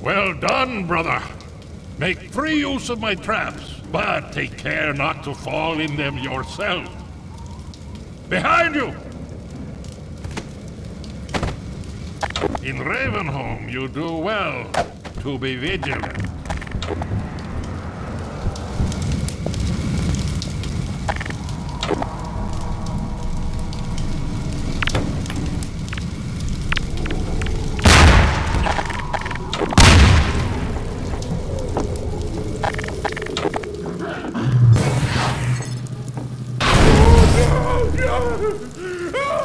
Well done, brother. Make free use of my traps, but take care not to fall in them yourself. Behind you! In Ravenholm, you do well to be vigilant. Oh!